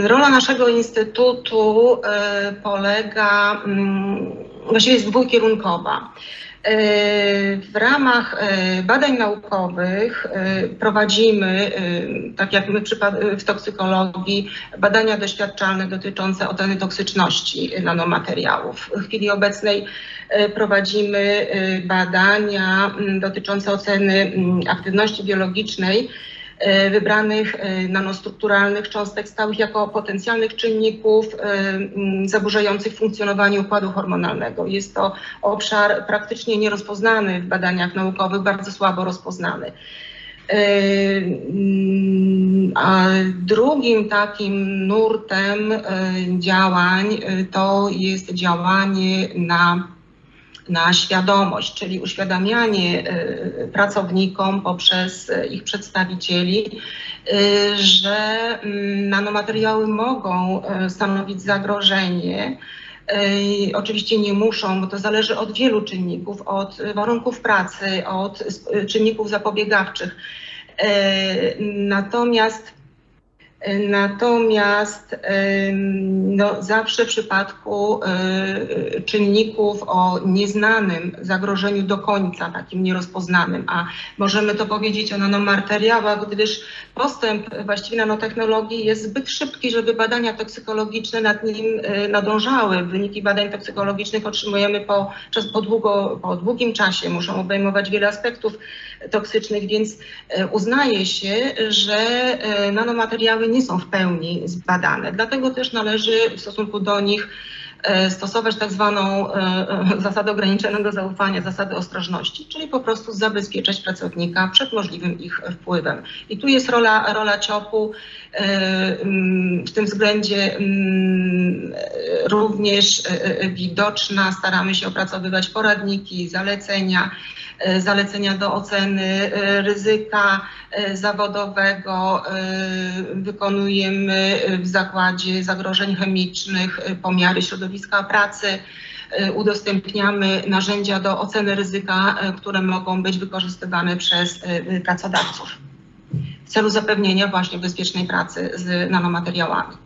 Rola naszego instytutu e, polega, mm, właściwie jest dwukierunkowa. E, W ramach e, badań naukowych prowadzimy, tak jak my w toksykologii, badania doświadczalne dotyczące oceny toksyczności nanomateriałów. W chwili obecnej prowadzimy badania m, dotyczące oceny m, aktywności biologicznej wybranych e, nanostrukturalnych cząstek stałych jako potencjalnych czynników e, zaburzających funkcjonowanie układu hormonalnego. Jest to obszar praktycznie nierozpoznany w badaniach naukowych, bardzo słabo rozpoznany. E, A drugim takim nurtem e, działań e, to jest działanie na na świadomość, czyli uświadamianie e, pracownikom poprzez e, ich przedstawicieli, e, że mm, nanomateriały mogą stanowić zagrożenie. Oczywiście nie muszą, bo to zależy od wielu czynników, od warunków pracy, od czynników zapobiegawczych. Natomiast Natomiast no, zawsze w przypadku e, czynników o nieznanym zagrożeniu do końca, takim nierozpoznanym, a możemy to powiedzieć o nanomateriałach, gdyż postęp właściwie nanotechnologii jest zbyt szybki, żeby badania toksykologiczne nad nim e, nadążały. Wyniki badań toksykologicznych otrzymujemy po, czas, po, długo, po długim czasie, muszą obejmować wiele aspektów toksycznych, więc e, uznaje się, że nanomateriały nie są w pełni zbadane. Dlatego też należy w stosunku do nich stosować tak zwaną e, e, zasadę ograniczonego zaufania, zasadę ostrożności, czyli po prostu zabezpieczać pracownika przed możliwym ich wpływem. I tu jest rola, rola CIOP-u e, mm, w tym względzie mm, e, również e, e, widoczna. Staramy się opracowywać poradniki, zalecenia, e, zalecenia do oceny e, ryzyka e, zawodowego. e, Wykonujemy w zakładzie zagrożeń chemicznych e, pomiary środowiska pracy. E, Udostępniamy narzędzia do oceny ryzyka, e, które mogą być wykorzystywane przez e, pracodawców w celu zapewnienia właśnie bezpiecznej pracy z nanomateriałami.